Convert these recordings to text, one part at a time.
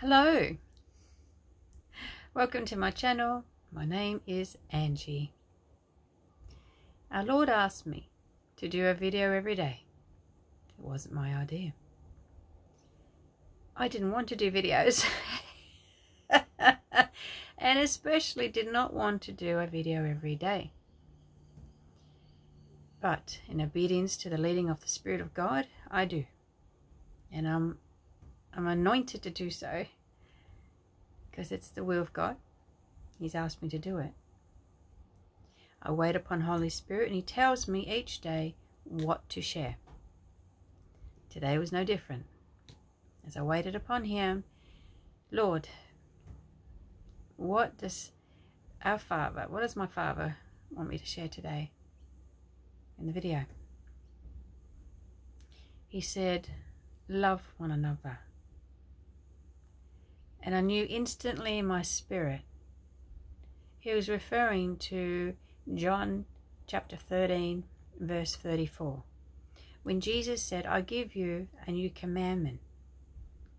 Hello, welcome to my channel. My name is Angie. Our Lord asked me to do a video every day. It wasn't my idea. I didn't want to do videos and especially did not want to do a video every day. But in obedience to the leading of the Spirit of God, I do. And I'm I'm anointed to do so because it's the will of God. He's asked me to do it. I wait upon Holy Spirit and He tells me each day what to share. Today was no different. As I waited upon Him, Lord, what does our Father, what does my Father want me to share today in the video? He said, love one another and I knew instantly in my spirit he was referring to John chapter 13, verse 34. When Jesus said, I give you a new commandment,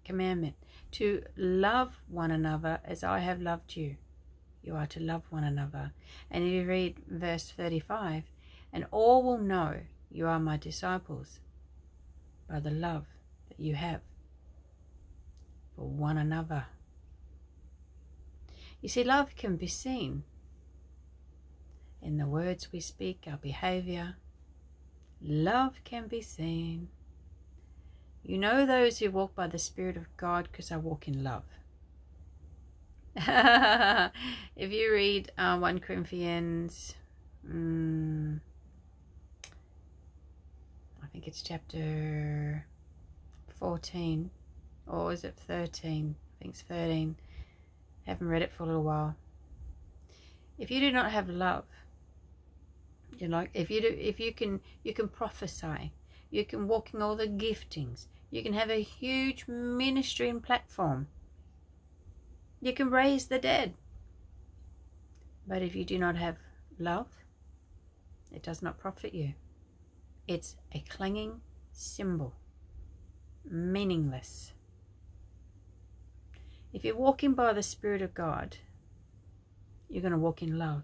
commandment to love one another as I have loved you. You are to love one another. And if you read verse 35, and all will know you are my disciples by the love that you have for one another. You see, love can be seen in the words we speak, our behavior. Love can be seen. You know those who walk by the Spirit of God because I walk in love. if you read uh, 1 Corinthians, um, I think it's chapter 14, or is it 13? I think it's 13 haven't read it for a little while. If you do not have love, you know, if you do, if you can, you can prophesy, you can walk in all the giftings, you can have a huge ministry and platform. You can raise the dead. But if you do not have love, it does not profit you. It's a clanging cymbal, meaningless. If you're walking by the Spirit of God, you're going to walk in love.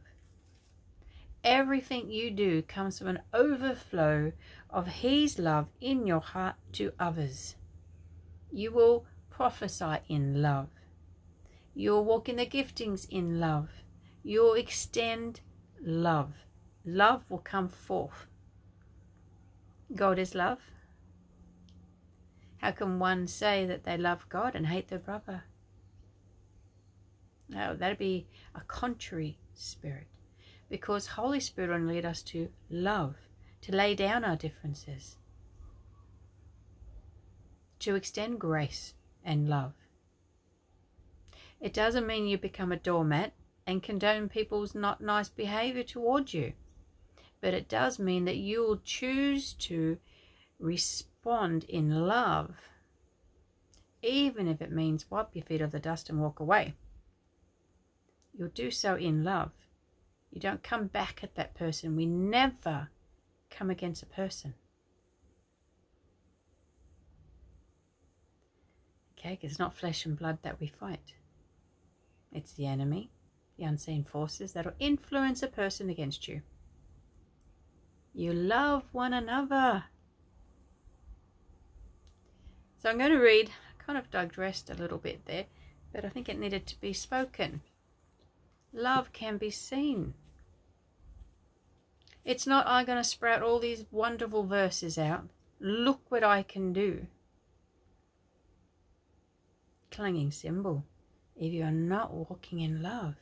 Everything you do comes from an overflow of His love in your heart to others. You will prophesy in love. You'll walk in the giftings in love. You'll extend love. Love will come forth. God is love. How can one say that they love God and hate their brother? No, that'd be a contrary spirit. Because Holy Spirit only lead us to love, to lay down our differences, to extend grace and love. It doesn't mean you become a doormat and condone people's not nice behavior towards you. But it does mean that you will choose to respond in love, even if it means wipe your feet off the dust and walk away. You'll do so in love. You don't come back at that person. We never come against a person. Okay, because it's not flesh and blood that we fight. It's the enemy, the unseen forces that will influence a person against you. You love one another. So I'm going to read, I kind of digressed a little bit there, but I think it needed to be spoken love can be seen. It's not I'm going to sprout all these wonderful verses out. Look what I can do. Clanging cymbal. If you are not walking in love,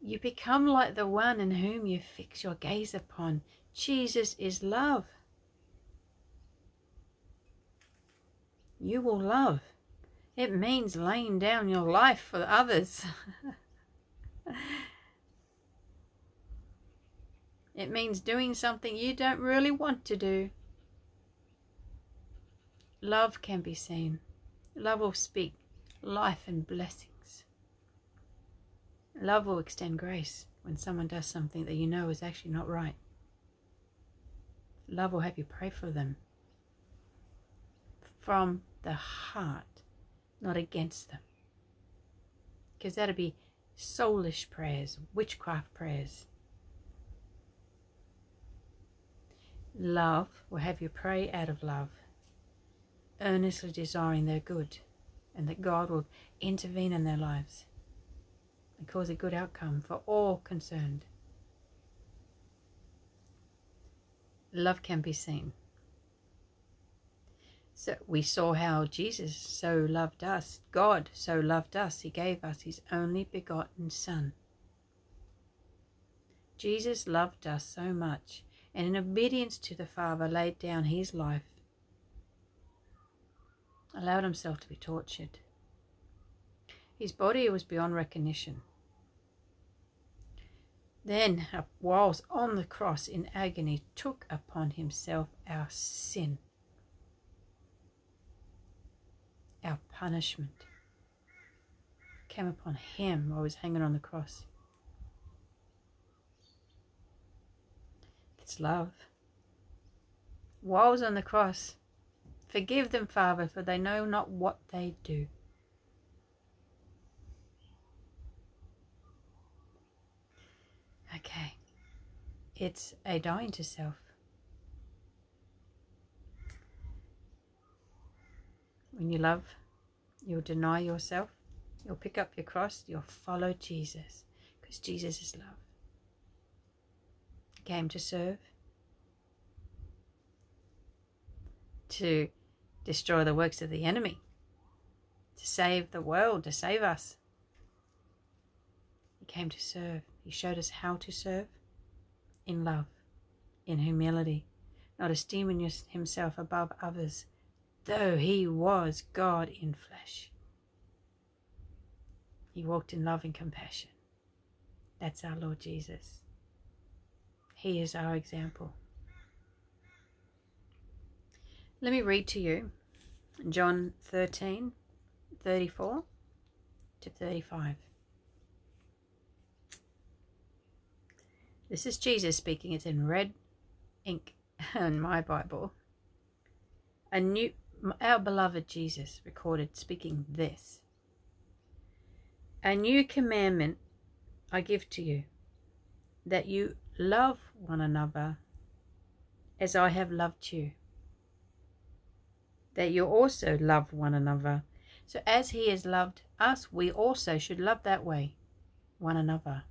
you become like the one in whom you fix your gaze upon. Jesus is love. You will love. It means laying down your life for others. it means doing something you don't really want to do. Love can be seen. Love will speak life and blessings. Love will extend grace when someone does something that you know is actually not right. Love will have you pray for them from the heart not against them. Because that'd be soulish prayers, witchcraft prayers. Love will have you pray out of love, earnestly desiring their good, and that God will intervene in their lives and cause a good outcome for all concerned. Love can be seen. So we saw how Jesus so loved us, God so loved us, he gave us his only begotten Son. Jesus loved us so much and in obedience to the Father laid down his life, allowed himself to be tortured. His body was beyond recognition. Then, whilst on the cross in agony, took upon himself our sin, our punishment, came upon him while he was hanging on the cross. It's love. While on the cross, forgive them, Father, for they know not what they do. Okay. It's a dying to self. When you love, you'll deny yourself, you'll pick up your cross, you'll follow Jesus, because Jesus is love He came to serve, to destroy the works of the enemy, to save the world, to save us. He came to serve. He showed us how to serve in love, in humility, not esteeming himself above others, though he was God in flesh. He walked in love and compassion. That's our Lord Jesus. He is our example. Let me read to you John 13 34 to 35. This is Jesus speaking. It's in red ink in my Bible. A new, our beloved Jesus recorded speaking this. A new commandment I give to you, that you Love one another as I have loved you. That you also love one another. So as he has loved us, we also should love that way one another.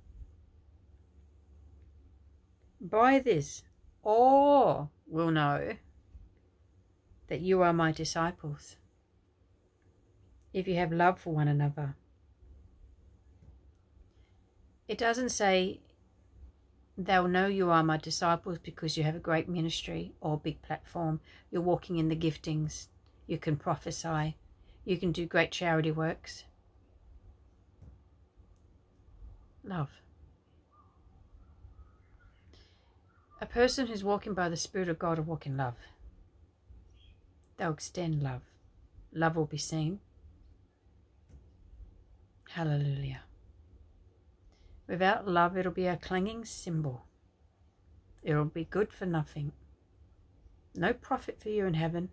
By this, all will know that you are my disciples, if you have love for one another. It doesn't say They'll know you are my disciples because you have a great ministry or big platform. You're walking in the giftings. You can prophesy. You can do great charity works. Love. A person who's walking by the Spirit of God will walk in love. They'll extend love. Love will be seen. Hallelujah. Without love, it'll be a clanging cymbal. It'll be good for nothing. No profit for you in heaven.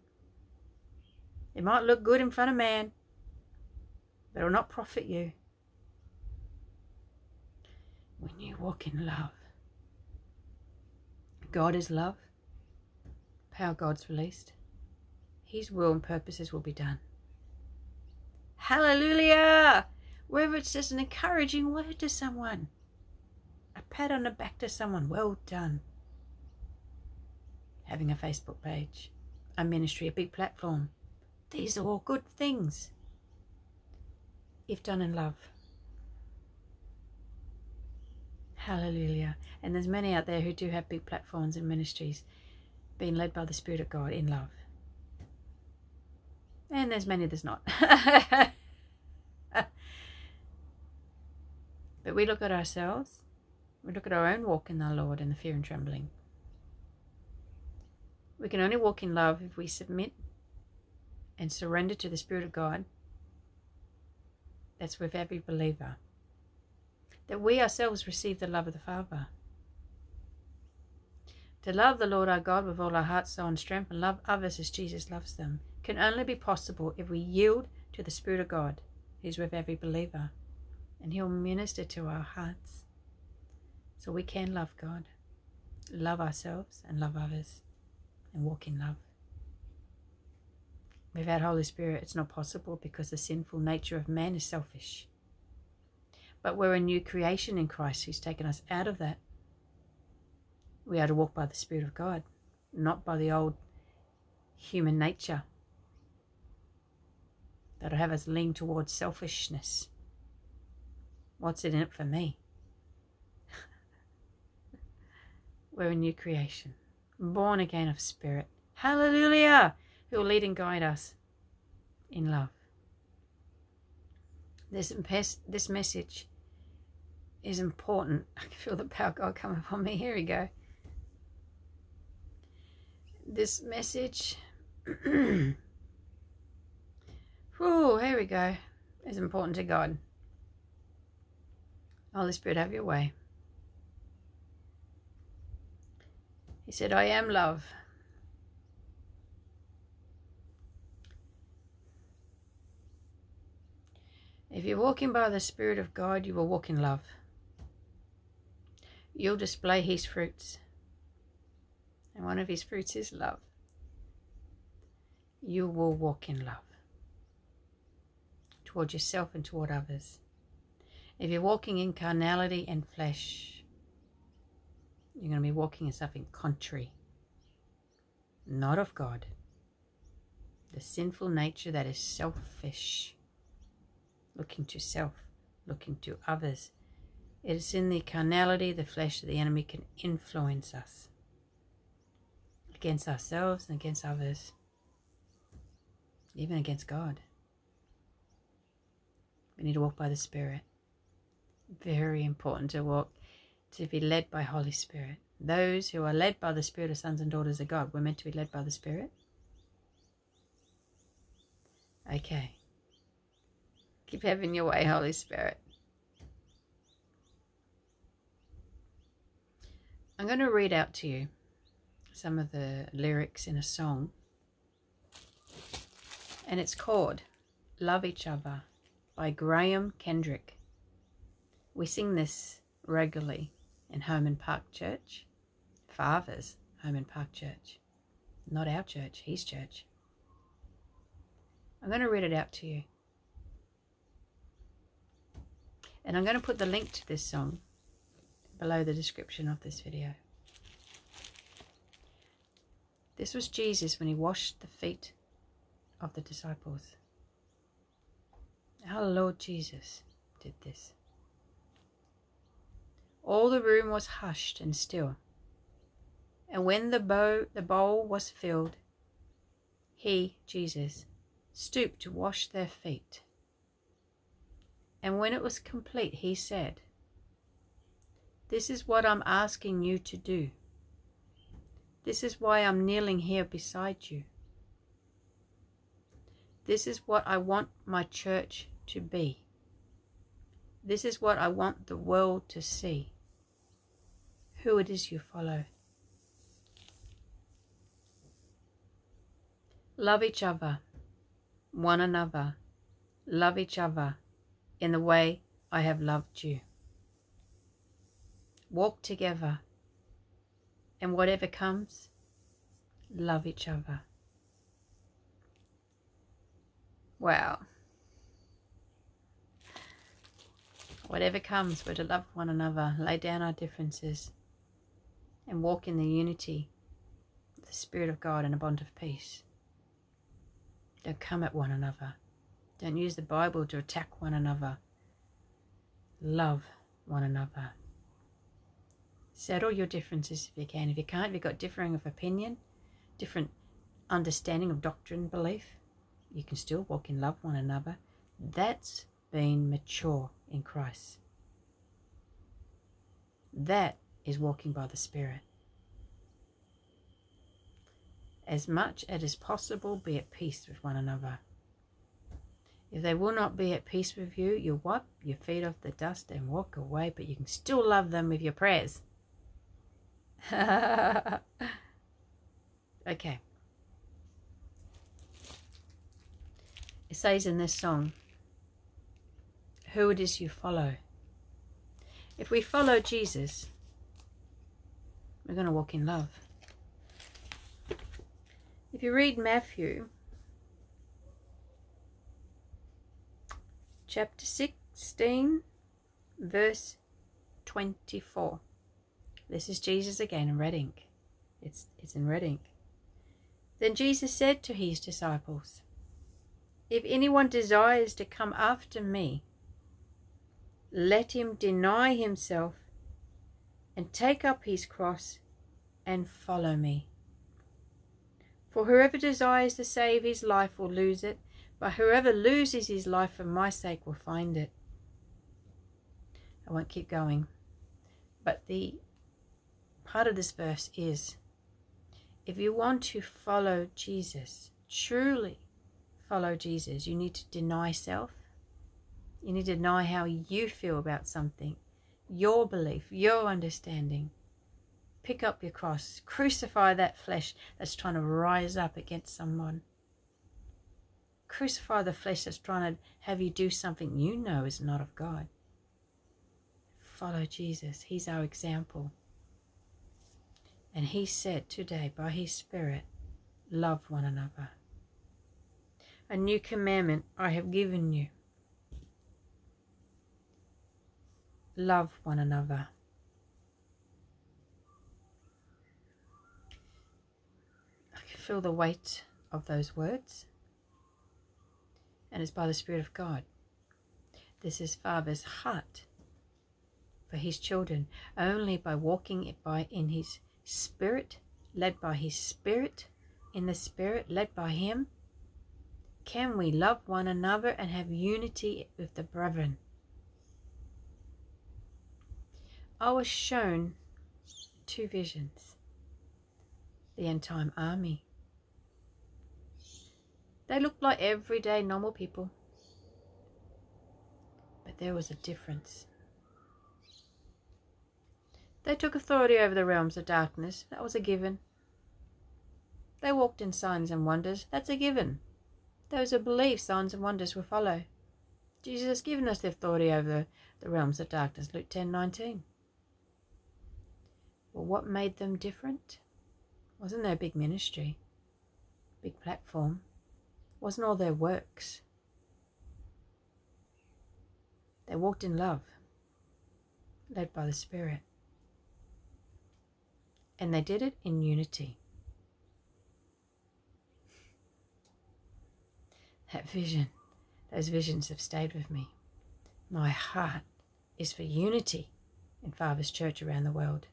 It might look good in front of man, but it'll not profit you. When you walk in love, God is love. Power God's released. His will and purposes will be done. Hallelujah! whether it's just an encouraging word to someone, a pat on the back to someone, well done. Having a Facebook page, a ministry, a big platform, these are all good things if done in love. Hallelujah. And there's many out there who do have big platforms and ministries being led by the Spirit of God in love. And there's many that's not. But we look at ourselves, we look at our own walk in the Lord in the fear and trembling. We can only walk in love if we submit and surrender to the Spirit of God. That's with every believer. That we ourselves receive the love of the Father. To love the Lord our God with all our heart, soul, and strength, and love others as Jesus loves them, can only be possible if we yield to the Spirit of God who's with every believer, and He'll minister to our hearts so we can love God, love ourselves, and love others, and walk in love. Without Holy Spirit, it's not possible because the sinful nature of man is selfish. But we're a new creation in Christ who's taken us out of that. We are to walk by the Spirit of God, not by the old human nature that'll have us lean towards selfishness. What's in it for me? We're a new creation, born again of spirit. Hallelujah! Who will lead and guide us in love. This, this message is important. I can feel the power of God coming upon me. Here we go. This message Oh, here we go. It's important to God. Holy Spirit, have your way. He said, I am love. If you're walking by the Spirit of God, you will walk in love. You'll display His fruits. And one of His fruits is love. You will walk in love toward yourself and toward others. If you're walking in carnality and flesh, you're going to be walking in something contrary, not of God. The sinful nature that is selfish, looking to self, looking to others. It is in the carnality, the flesh, that the enemy can influence us against ourselves and against others, even against God. We need to walk by the Spirit. Very important to walk, to be led by Holy Spirit. Those who are led by the Spirit are sons and daughters of God. We're meant to be led by the Spirit. Okay. Keep having your way, Holy Spirit. I'm going to read out to you some of the lyrics in a song. And it's called Love Each Other by Graham Kendrick. We sing this regularly in Holman Park Church, Father's Holman Park Church, not our church, his church. I'm going to read it out to you. And I'm going to put the link to this song below the description of this video. This was Jesus when he washed the feet of the disciples. Our Lord Jesus did this. All the room was hushed and still. And when the, bow, the bowl was filled, he, Jesus, stooped to wash their feet. And when it was complete, he said, This is what I'm asking you to do. This is why I'm kneeling here beside you. This is what I want my church to be. This is what I want the world to see. Who it is you follow. Love each other, one another. Love each other in the way I have loved you. Walk together, and whatever comes, love each other. Wow. Whatever comes, we're to love one another, lay down our differences, and walk in the unity of the Spirit of God in a bond of peace. Don't come at one another. Don't use the Bible to attack one another. Love one another. Settle your differences if you can. If you can't, if you've got differing of opinion, different understanding of doctrine, belief, you can still walk in love one another. That's being mature in Christ. That is walking by the Spirit. As much as is possible, be at peace with one another. If they will not be at peace with you, you wipe your feet off the dust and walk away, but you can still love them with your prayers. okay. It says in this song, who it is you follow. If we follow Jesus, we're going to walk in love. If you read Matthew chapter 16, verse 24. This is Jesus again in red ink. It's, it's in red ink. Then Jesus said to his disciples, If anyone desires to come after me, let him deny himself and take up his cross and follow me. For whoever desires to save his life will lose it, but whoever loses his life for my sake will find it. I won't keep going. But the part of this verse is if you want to follow Jesus, truly follow Jesus, you need to deny self. You need to know how you feel about something, your belief, your understanding. Pick up your cross, crucify that flesh that's trying to rise up against someone. Crucify the flesh that's trying to have you do something you know is not of God. Follow Jesus, He's our example. And he said today by his Spirit, love one another. A new commandment I have given you. Love one another. I can feel the weight of those words. And it's by the Spirit of God. This is Father's heart for his children only by walking it by in his spirit, led by his spirit, in the spirit, led by him, can we love one another and have unity with the brethren. I was shown two visions. The end time army. They looked like everyday normal people. But there was a difference. They took authority over the realms of darkness. That was a given. They walked in signs and wonders. That's a given. Those who believe signs and wonders will follow. Jesus has given us the authority over the, realms of darkness. Luke 10 19. What made them different? Wasn't their big ministry, big platform, wasn't all their works. They walked in love, led by the Spirit. And they did it in unity. That vision, those visions have stayed with me. My heart is for unity in Father's church around the world.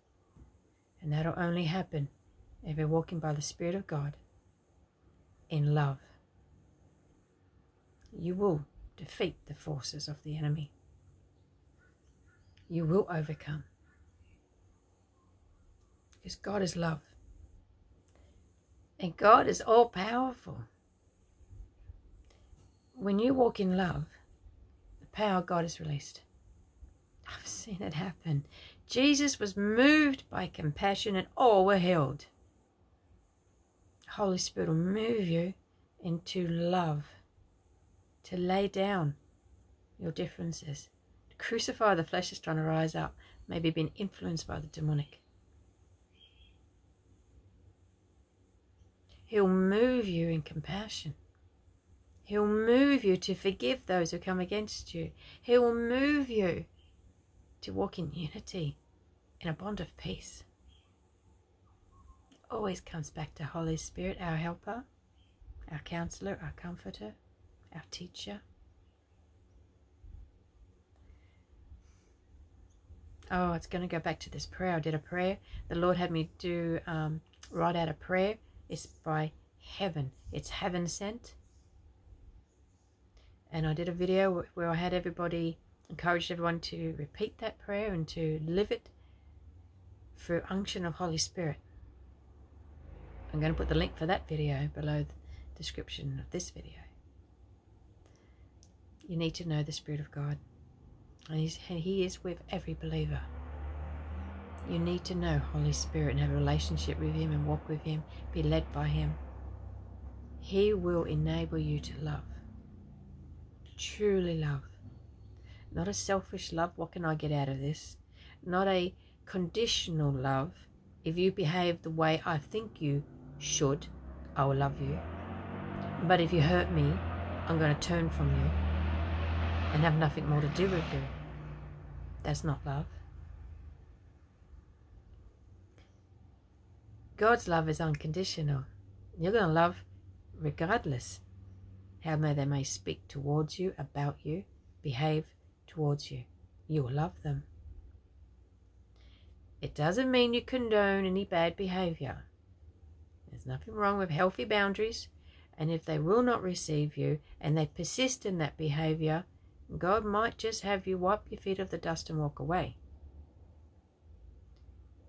And that'll only happen if we're walking by the Spirit of God in love. You will defeat the forces of the enemy. You will overcome. Because God is love. And God is all powerful. When you walk in love, the power of God is released. I've seen it happen. Jesus was moved by compassion and all were healed. Holy Spirit will move you into love, to lay down your differences, to crucify the flesh that's trying to rise up, maybe being influenced by the demonic. He'll move you in compassion. He'll move you to forgive those who come against you. He will move you to walk in unity, in a bond of peace. Always comes back to Holy Spirit, our helper, our counselor, our comforter, our teacher. Oh, it's going to go back to this prayer. I did a prayer. The Lord had me do um, write out a prayer It's by heaven. It's heaven sent. And I did a video where I had everybody, encouraged everyone to repeat that prayer and to live it through unction of Holy Spirit. I'm going to put the link for that video below the description of this video. You need to know the Spirit of God. And He is with every believer. You need to know Holy Spirit and have a relationship with Him and walk with Him, be led by Him. He will enable you to love. truly love. Not a selfish love, what can I get out of this? Not a conditional love. If you behave the way I think you should, I will love you. But if you hurt me, I'm going to turn from you and have nothing more to do with you. That's not love. God's love is unconditional. You're going to love regardless how they may speak towards you, about you, behave towards you. You will love them. It doesn't mean you condone any bad behavior. There's nothing wrong with healthy boundaries, and if they will not receive you and they persist in that behavior, God might just have you wipe your feet of the dust and walk away.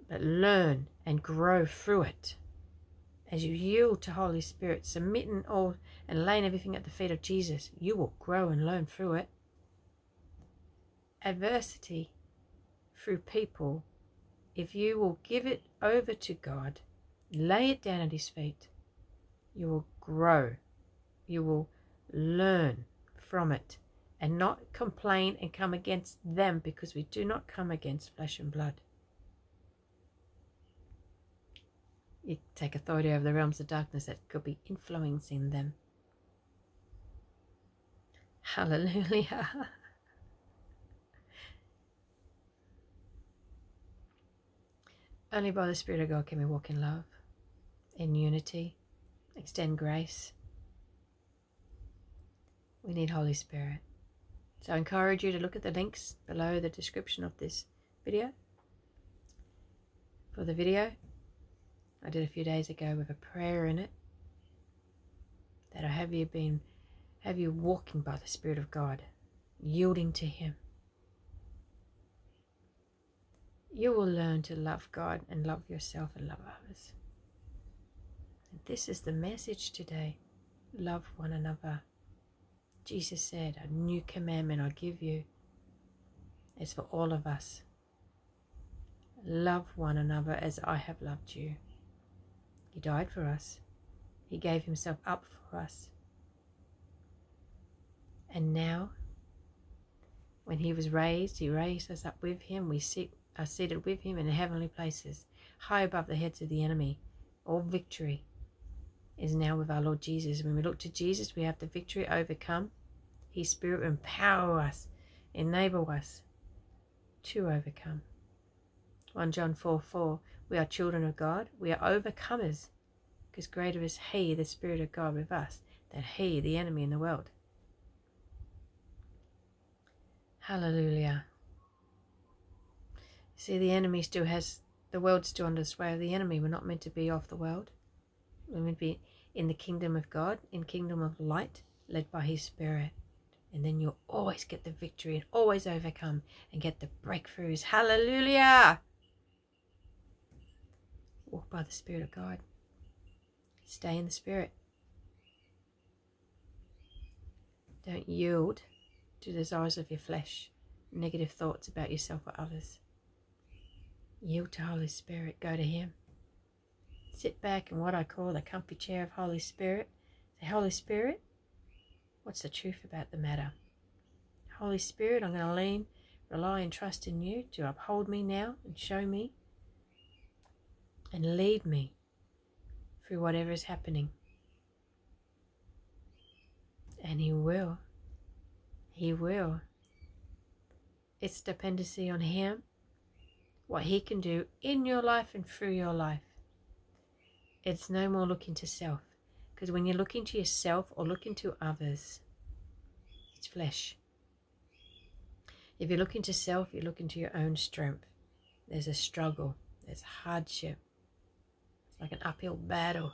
But learn and grow through it as you yield to Holy Spirit, submitting all and laying everything at the feet of Jesus, you will grow and learn through it. Adversity through people, if you will give it over to God, lay it down at His feet, you will grow. You will learn from it and not complain and come against them because we do not come against flesh and blood. You take authority over the realms of darkness that could be influencing them. Hallelujah. Only by the Spirit of God can we walk in love, in unity, extend grace. We need Holy Spirit. So I encourage you to look at the links below the description of this video. For the video, I did a few days ago with a prayer in it that I have you been have you walking by the Spirit of God, yielding to Him. You will learn to love God and love yourself and love others. And this is the message today. Love one another. Jesus said, A new commandment I give you is for all of us. Love one another as I have loved you. He died for us. He gave himself up for us. And now, when he was raised, he raised us up with him. We sit, are seated with him in heavenly places, high above the heads of the enemy. All victory is now with our Lord Jesus. When we look to Jesus, we have the victory overcome. His Spirit empower us, enable us to overcome. 1 John 4 4 we are children of God. We are overcomers because greater is He, the Spirit of God, with us than He, the enemy in the world. Hallelujah. See, the enemy still has, the world still under the sway of the enemy. We're not meant to be off the world. We're meant to be in the kingdom of God, in kingdom of light, led by His Spirit. And then you'll always get the victory and always overcome and get the breakthroughs. Hallelujah! Walk by the Spirit of God. Stay in the Spirit. Don't yield to the desires of your flesh, negative thoughts about yourself or others. Yield to Holy Spirit. Go to Him. Sit back in what I call the comfy chair of Holy Spirit. Say, Holy Spirit, what's the truth about the matter? Holy Spirit, I'm going to lean, rely, and trust in you to uphold me now and show me and lead me through whatever is happening. And He will. He will. It's dependency on Him, what He can do in your life and through your life. It's no more looking to self. Because when you're looking to yourself or looking to others, it's flesh. If you're looking to self, you're looking to your own strength. There's a struggle, there's hardship, It's like an uphill battle.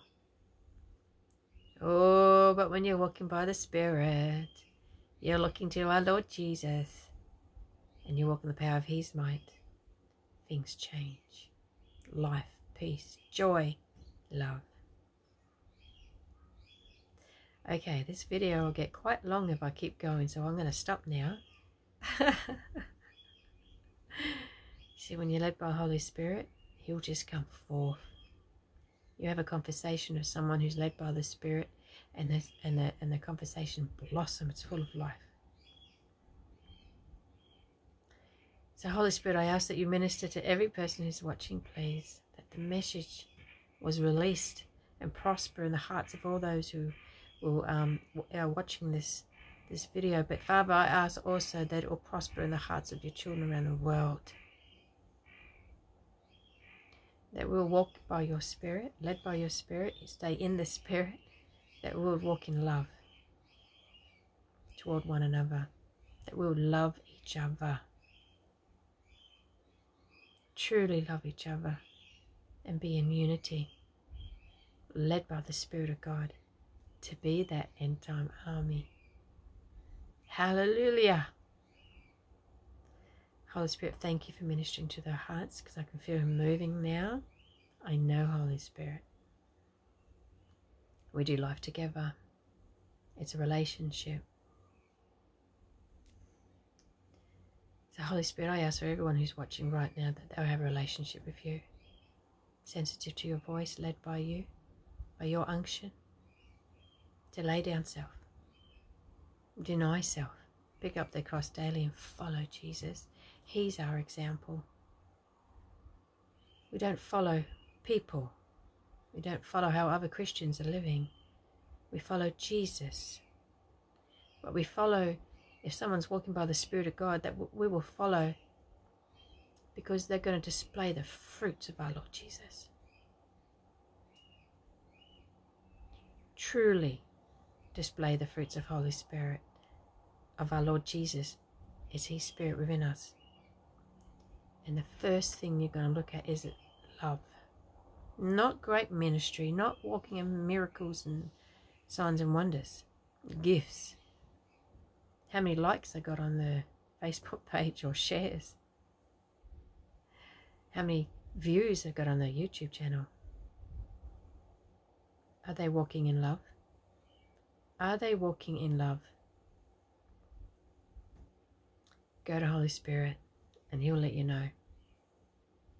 Oh, but when you're walking by the Spirit, you're looking to our Lord Jesus, and you walk in the power of His might, things change. Life, peace, joy, love. Okay, this video will get quite long if I keep going, so I'm going to stop now. See, when you're led by Holy Spirit, He'll just come forth you have a conversation with someone who's led by the Spirit, and the, and the, and the conversation blossoms, it's full of life. So, Holy Spirit, I ask that you minister to every person who's watching, please, that the message was released and prosper in the hearts of all those who will um, are watching this this video. But Father, I ask also that it will prosper in the hearts of your children around the world. That we'll walk by your Spirit, led by your Spirit, stay in the Spirit, that we'll walk in love toward one another, that we'll love each other truly love each other and be in unity, led by the Spirit of God to be that end time army. Hallelujah. Holy Spirit, thank you for ministering to their hearts because I can feel Him moving now. I know, Holy Spirit. We do life together, it's a relationship. So, Holy Spirit, I ask for everyone who's watching right now that they'll have a relationship with you, sensitive to your voice, led by you, by your unction, to lay down self, deny self, pick up their cross daily and follow Jesus. He's our example. We don't follow people. We don't follow how other Christians are living. We follow Jesus. But we follow if someone's walking by the Spirit of God, that we will follow because they're going to display the fruits of our Lord Jesus. Truly display the fruits of Holy Spirit of our Lord Jesus. Is His Spirit within us? And the first thing you're going to look at is love. Not great ministry, not walking in miracles and signs and wonders, gifts how many likes they got on the Facebook page or shares, how many views they got on their YouTube channel. Are they walking in love? Are they walking in love? Go to Holy Spirit and He'll let you know.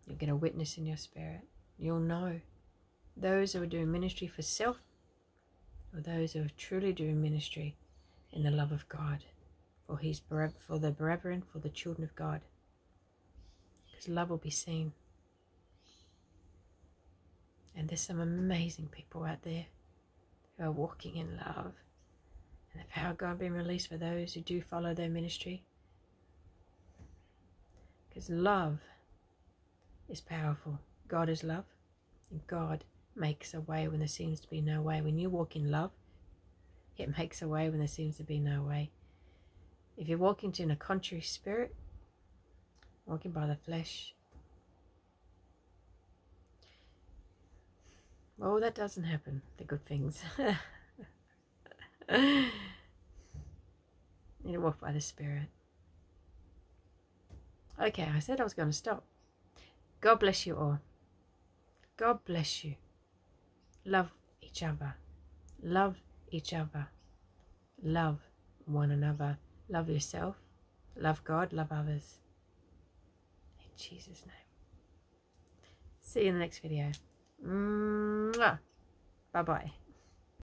You'll get a witness in your spirit. You'll know those who are doing ministry for self or those who are truly doing ministry in the love of God for his for the brethren, for the children of God. Because love will be seen. And there's some amazing people out there who are walking in love. And the power of God being released for those who do follow their ministry. Because love is powerful. God is love. And God makes a way when there seems to be no way. When you walk in love, it makes a way when there seems to be no way. If you're walking in a contrary spirit, walking by the flesh, well, that doesn't happen, the good things. you need to walk by the Spirit. Okay, I said I was going to stop. God bless you all. God bless you. Love each other. Love each other. Love one another. Love yourself, love God, love others. In Jesus' name. See you in the next video. Bye bye.